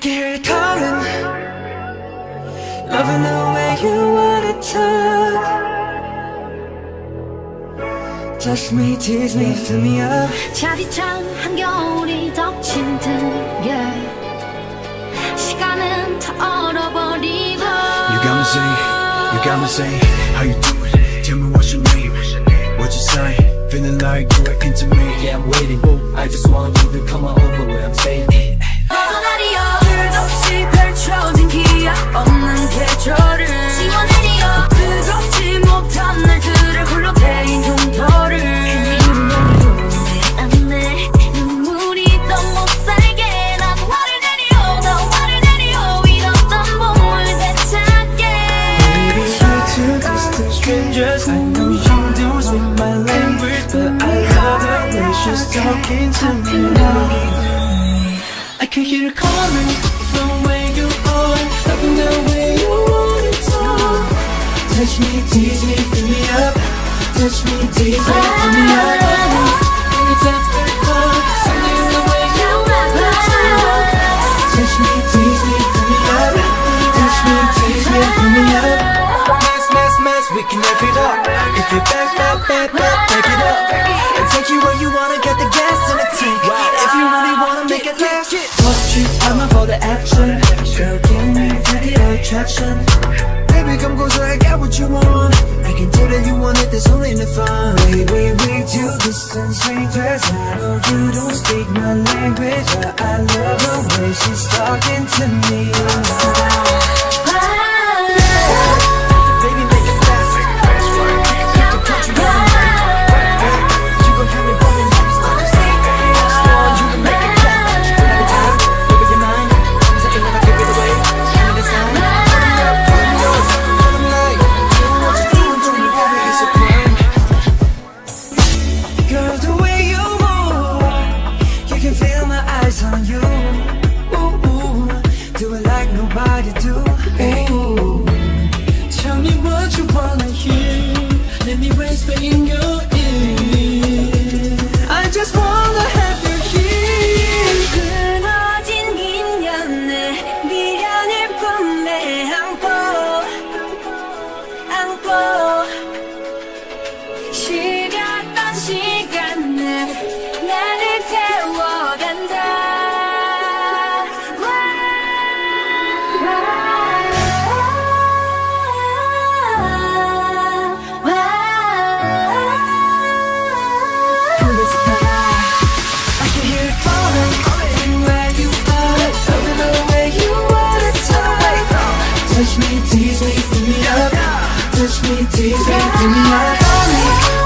can hear it calling Loving the way you wanna talk Touch me, tease me, fill me up 차디찬 한겨울이 덮친 듯 yeah. 시간은 다 얼어버리고 You got me saying, you got me saying How you doing? Tell me what's your name What you say? Feeling like you're into me Yeah, I'm waiting. I just want you to come on over where I'm staying. I know you don't speak my language But I love the way she's talking to me. I can hear her calling from where you are Loving the way you wanna talk. Touch me, tease me, fill me up. Touch me, tease me, fill me up Girl, give me attraction Baby, come closer, I got what you want. I can tell that you want it, there's only the fun. Maybe we two distant strangers I know you don't speak my language But I love the way she's talking to me Tell me what you wanna hear. Let me whisper in your Touch me, tease me, fill me up Touch me, tease me, fill me up Call me